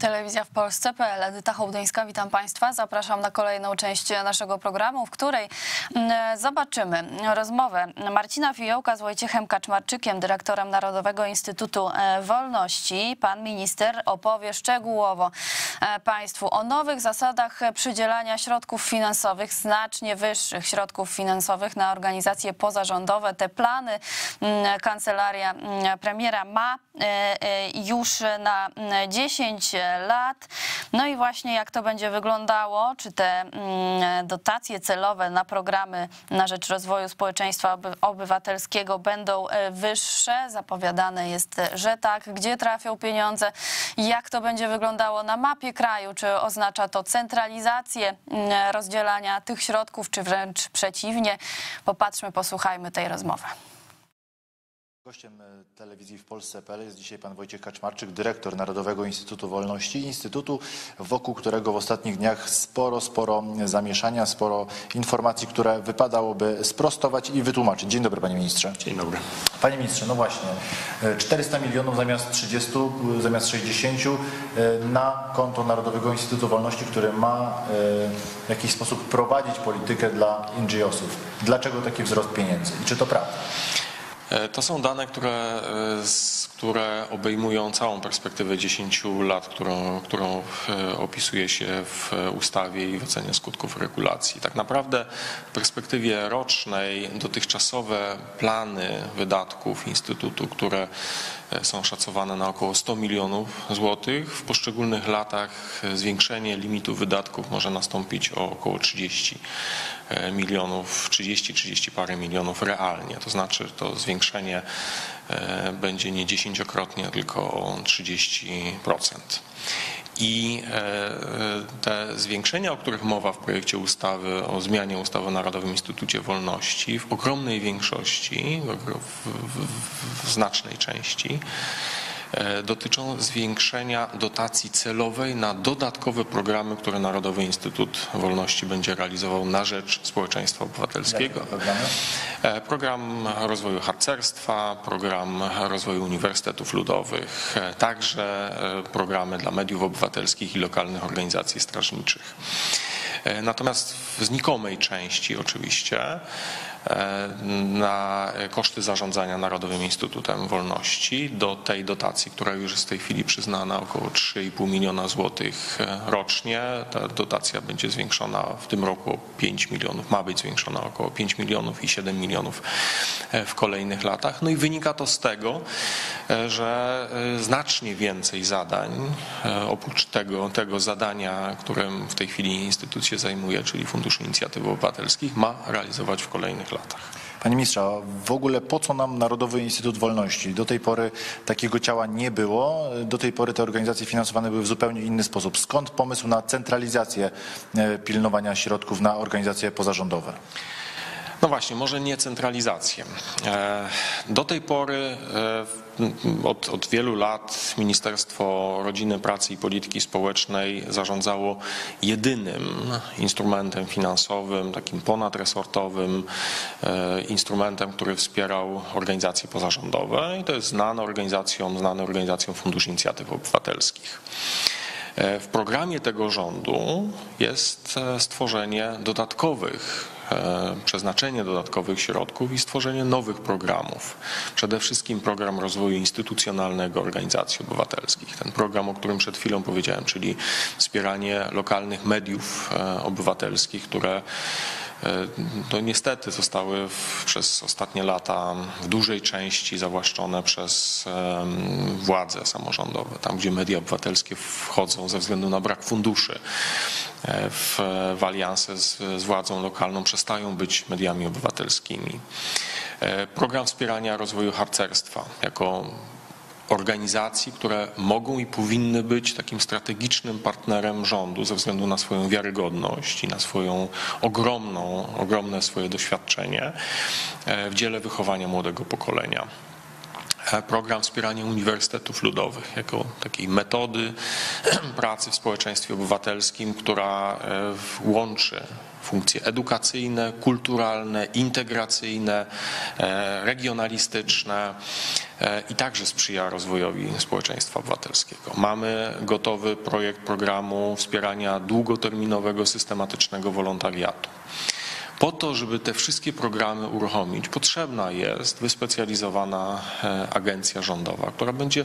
Telewizja w Polsce.pl, Edyta Hołdyńska, witam Państwa. Zapraszam na kolejną część naszego programu, w której mm, zobaczymy rozmowę Marcina Fiołka z Wojciechem Kaczmarczykiem, dyrektorem Narodowego Instytutu e, Wolności. Pan minister opowie szczegółowo e, Państwu o nowych zasadach przydzielania środków finansowych, znacznie wyższych środków finansowych na organizacje pozarządowe. Te plany mm, kancelaria mm, premiera ma e, już na 10 lat. No i właśnie jak to będzie wyglądało, czy te mm, dotacje celowe na programy na rzecz rozwoju społeczeństwa obywatelskiego będą e, wyższe? Zapowiadane jest, że tak. Gdzie trafią pieniądze? Jak to będzie wyglądało na mapie kraju? Czy oznacza to centralizację mm, rozdzielania tych środków, czy wręcz przeciwnie? Popatrzmy, posłuchajmy tej rozmowy. Gościem e, telewizji w Polsce.pl jest dzisiaj pan Wojciech Kaczmarczyk, dyrektor Narodowego Instytutu Wolności. Instytutu, wokół którego w ostatnich dniach sporo, sporo zamieszania, sporo informacji, które wypadałoby sprostować i wytłumaczyć. Dzień dobry panie ministrze. Dzień dobry. Panie ministrze, no właśnie, 400 milionów zamiast 30, zamiast 60 e, na konto Narodowego Instytutu Wolności, który ma e, w jakiś sposób prowadzić politykę dla NGO-sów. Dlaczego taki wzrost pieniędzy i czy to prawda? E, to są dane, które, e, które obejmują całą perspektywę 10 lat, którą, którą e, opisuje się w ustawie i w ocenie skutków regulacji. Tak naprawdę w perspektywie rocznej dotychczasowe plany wydatków Instytutu, które są szacowane na około 100 milionów złotych. W poszczególnych latach zwiększenie limitu wydatków może nastąpić o około 30 milionów, 30-30 parę milionów realnie. To znaczy to zwiększenie e, będzie nie dziesięciokrotnie, tylko o 30%. I e, te zwiększenia, o których mowa w projekcie ustawy o zmianie ustawy o Narodowym Instytucie Wolności, w ogromnej większości, w, w, w znacznej części, E, dotyczą zwiększenia dotacji celowej na dodatkowe programy, które Narodowy Instytut Wolności będzie realizował na rzecz społeczeństwa obywatelskiego. E, program rozwoju harcerstwa, program rozwoju uniwersytetów ludowych, e, także programy dla mediów obywatelskich i lokalnych organizacji strażniczych. Natomiast w znikomej części oczywiście E, na koszty zarządzania Narodowym Instytutem Wolności do tej dotacji, która już jest w tej chwili przyznana około 3,5 miliona złotych e, rocznie. Ta dotacja będzie zwiększona w tym roku o 5 milionów, ma być zwiększona około 5 milionów i 7 milionów e, w kolejnych latach. No i wynika to z tego, że znacznie więcej zadań, oprócz tego, tego zadania, którym w tej chwili instytucja zajmuje, czyli Fundusz Inicjatyw Obywatelskich, ma realizować w kolejnych latach. Panie ministrze, w ogóle po co nam Narodowy Instytut Wolności? Do tej pory takiego ciała nie było. Do tej pory te organizacje finansowane były w zupełnie inny sposób. Skąd pomysł na centralizację e, pilnowania środków na organizacje pozarządowe? No właśnie, może nie centralizację. E, do tej pory e, od, od, wielu lat Ministerstwo Rodziny, Pracy i Polityki Społecznej zarządzało jedynym instrumentem finansowym, takim ponadresortowym e, instrumentem, który wspierał organizacje pozarządowe i to jest znane organizacjom, znane organizacjom Fundusz Inicjatyw Obywatelskich. W programie tego rządu jest stworzenie dodatkowych E, przeznaczenie dodatkowych środków i stworzenie nowych programów. Przede wszystkim program rozwoju instytucjonalnego organizacji obywatelskich. Ten program, o którym przed chwilą powiedziałem, czyli wspieranie lokalnych mediów e, obywatelskich, które to niestety zostały w, przez ostatnie lata w dużej części zawłaszczone przez władze samorządowe. Tam, gdzie media obywatelskie wchodzą ze względu na brak funduszy e, w, w alianse z, z władzą lokalną, przestają być mediami obywatelskimi. E, program wspierania rozwoju harcerstwa jako organizacji, które mogą i powinny być takim strategicznym partnerem rządu ze względu na swoją wiarygodność i na swoją ogromną, ogromne swoje doświadczenie e, w dziele wychowania młodego pokolenia. E, program wspierania uniwersytetów ludowych jako takiej metody pracy w społeczeństwie obywatelskim, która e, łączy funkcje edukacyjne, kulturalne, integracyjne, e, regionalistyczne i także sprzyja rozwojowi społeczeństwa obywatelskiego. Mamy gotowy projekt programu wspierania długoterminowego, systematycznego wolontariatu. Po to, żeby te wszystkie programy uruchomić, potrzebna jest wyspecjalizowana e, agencja rządowa, która będzie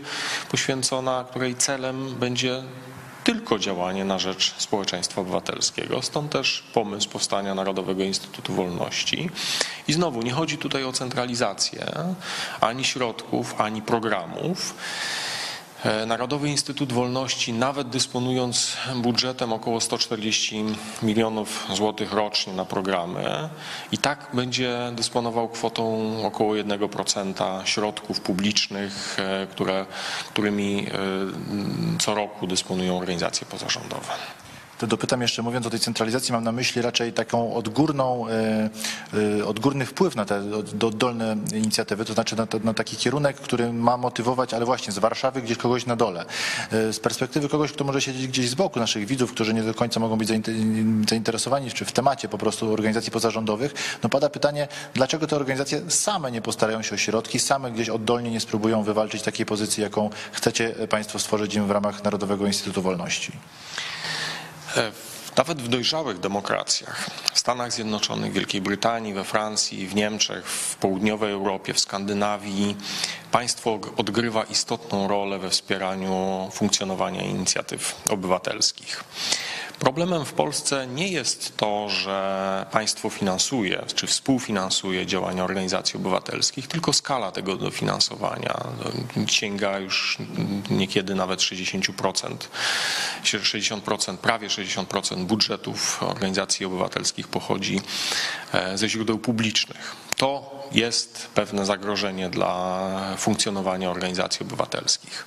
poświęcona, której celem będzie tylko działanie na rzecz społeczeństwa obywatelskiego. Stąd też pomysł powstania Narodowego Instytutu Wolności. I znowu nie chodzi tutaj o centralizację ani środków, ani programów. E, Narodowy Instytut Wolności, nawet dysponując budżetem około 140 milionów złotych rocznie na programy, i tak będzie dysponował kwotą około 1% środków publicznych, e, które, którymi e, co roku dysponują organizacje pozarządowe. To dopytam jeszcze, mówiąc o tej centralizacji, mam na myśli raczej taką odgórną, e, e, odgórny wpływ na te do- oddolne inicjatywy, to znaczy na, na taki kierunek, który ma motywować, ale właśnie z Warszawy gdzieś kogoś na dole. E, Z perspektywy kogoś, kto może siedzieć gdzieś z boku naszych widzów, którzy nie do końca mogą być zainte- zainteresowani czy w temacie po prostu organizacji pozarządowych, no pada pytanie, dlaczego te organizacje same nie postarają się o środki, same gdzieś oddolnie nie spróbują wywalczyć takiej pozycji, jaką chcecie Państwo stworzyć im w ramach Narodowego Instytutu Wolności. E, Nawet w dojrzałych demokracjach, w Stanach Zjednoczonych, Wielkiej Brytanii, we Francji, w Niemczech, w południowej Europie, w Skandynawii, państwo odgrywa istotną rolę we wspieraniu funkcjonowania inicjatyw obywatelskich. Problemem w Polsce nie jest to, że państwo finansuje czy współfinansuje działania organizacji obywatelskich, tylko skala tego dofinansowania sięga już niekiedy nawet 60%, 60%, prawie 60% budżetów organizacji obywatelskich pochodzi e, ze źródeł publicznych. To jest pewne zagrożenie dla funkcjonowania organizacji obywatelskich.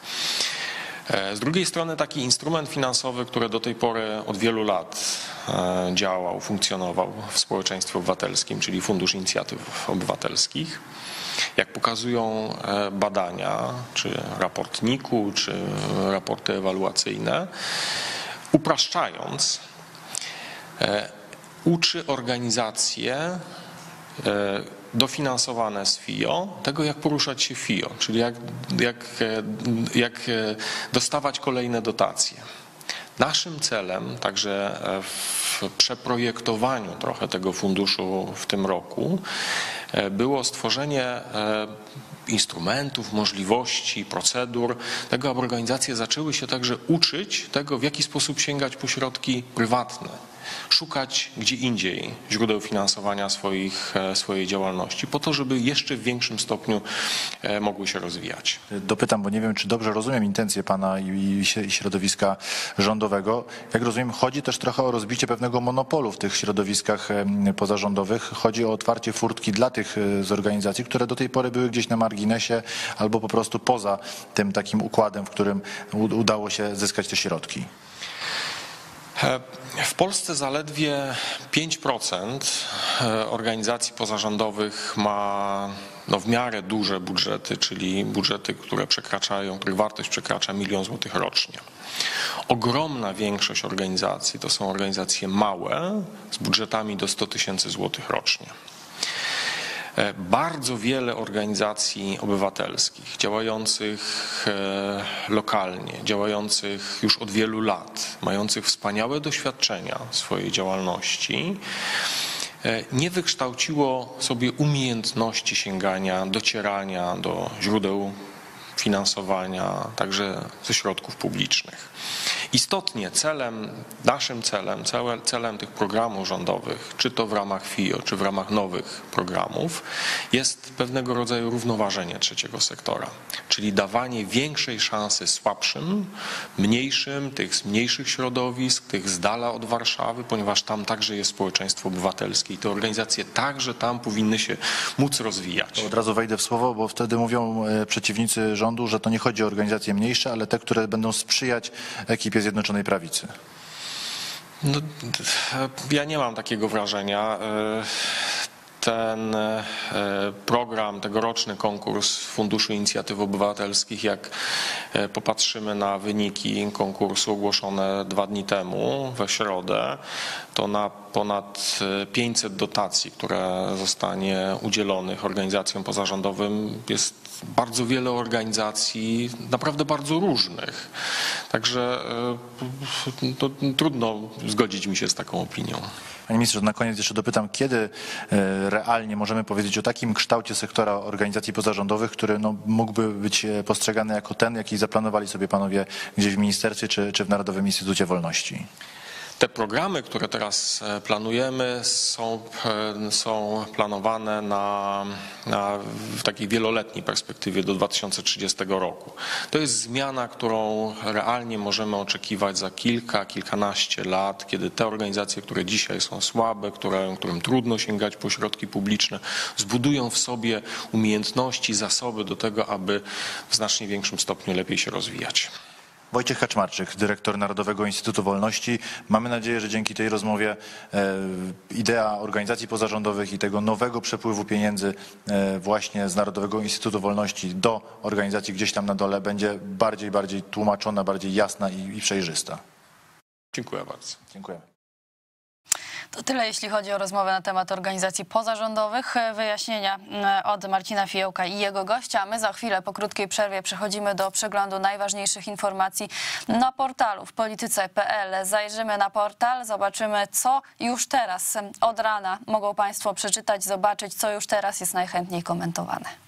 E, Z drugiej strony taki instrument finansowy, który do tej pory od wielu lat e, działał, funkcjonował w społeczeństwie obywatelskim, czyli Fundusz Inicjatyw Obywatelskich, jak pokazują e, badania, czy raport NIK-u, czy raporty ewaluacyjne, upraszczając, uczy organizacje dofinansowane z FIO, tego jak poruszać się FIO, czyli jak, jak, e, jak e, dostawać kolejne dotacje. Naszym celem, także e, w przeprojektowaniu trochę tego funduszu w tym roku, było stworzenie instrumentów, możliwości, procedur, tego, aby organizacje zaczęły się także uczyć tego, w jaki sposób sięgać po środki prywatne, szukać gdzie indziej źródeł finansowania swoich, e, swojej działalności, po to, żeby jeszcze w większym stopniu e, mogły się rozwijać. Dopytam, bo nie wiem, czy dobrze rozumiem intencje pana i, środowiska rządowego. Jak rozumiem, chodzi też trochę o rozbicie pewnego monopolu w tych środowiskach pozarządowych. Chodzi o otwarcie furtki dla tych e, z organizacji, które do tej pory były gdzieś na marginesie albo po prostu poza tym takim układem, w którym udało się zyskać te środki. E, W Polsce zaledwie 5% e, organizacji pozarządowych ma no, w miarę duże budżety, czyli budżety, które przekraczają, których wartość przekracza milion złotych rocznie. Ogromna większość organizacji to są organizacje małe z budżetami do 100 tysięcy złotych rocznie. E, Bardzo wiele organizacji obywatelskich działających e, lokalnie, działających już od wielu lat, mających wspaniałe doświadczenia swojej działalności, e, nie wykształciło sobie umiejętności sięgania, docierania do źródeł finansowania, także ze środków publicznych. Istotnie celem, naszym celem, cele- celem tych programów rządowych, czy to w ramach FIO, czy w ramach nowych programów, jest pewnego rodzaju równoważenie trzeciego sektora, czyli dawanie większej szansy słabszym, mniejszym, tych z mniejszych środowisk, tych z dala od Warszawy, ponieważ tam także jest społeczeństwo obywatelskie i te organizacje także tam powinny się móc rozwijać. Od razu wejdę w słowo, bo wtedy mówią e, przeciwnicy rządu, że to nie chodzi o organizacje mniejsze, ale te, które będą sprzyjać ekipie Zjednoczonej Prawicy. No, ja nie mam takiego wrażenia. E, ten e, program, tegoroczny konkurs Funduszu Inicjatyw Obywatelskich, jak e, popatrzymy na wyniki konkursu ogłoszone dwa dni temu, we środę, to na ponad e, 500 dotacji, które zostanie udzielonych organizacjom pozarządowym jest bardzo wiele organizacji, naprawdę bardzo różnych. Także e, to trudno zgodzić mi się z taką opinią. Panie ministrze, na koniec jeszcze dopytam, kiedy e, realnie możemy powiedzieć o takim kształcie sektora organizacji pozarządowych, który no, mógłby być e, postrzegany jako ten, jaki zaplanowali sobie panowie gdzieś w ministerstwie czy, czy w Narodowym Instytucie Wolności? Te programy, które teraz e, planujemy, są, e, są planowane na, na, w takiej wieloletniej perspektywie do 2030 roku. To jest zmiana, którą realnie możemy oczekiwać za kilka, kilkanaście lat, kiedy te organizacje, które dzisiaj są słabe, które, którym trudno sięgać po środki publiczne, zbudują w sobie umiejętności, zasoby do tego, aby w znacznie większym stopniu lepiej się rozwijać. Wojciech Kaczmarczyk, dyrektor Narodowego Instytutu Wolności. Mamy nadzieję, że dzięki tej rozmowie e, idea organizacji pozarządowych i tego nowego przepływu pieniędzy e, właśnie z Narodowego Instytutu Wolności do organizacji gdzieś tam na dole będzie bardziej, bardziej tłumaczona, bardziej jasna i, i przejrzysta. Dziękuję bardzo. Dziękujemy. To tyle, jeśli chodzi o rozmowę na temat organizacji pozarządowych. Wyjaśnienia mm, od Marcina Fiołka i jego gościa. My za chwilę po krótkiej przerwie przechodzimy do przeglądu najważniejszych informacji na portalu w polityce.pl. Zajrzymy na portal, zobaczymy, co już teraz od rana mogą Państwo przeczytać, zobaczyć, co już teraz jest najchętniej komentowane.